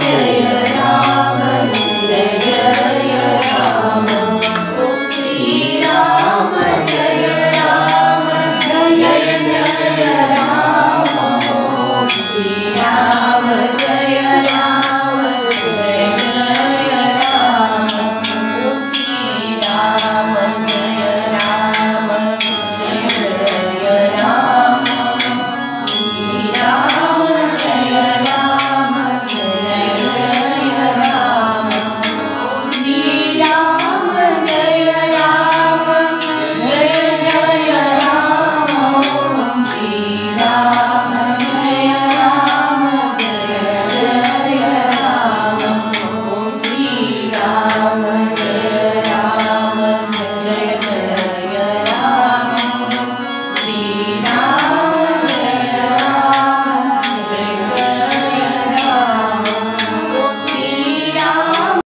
familiar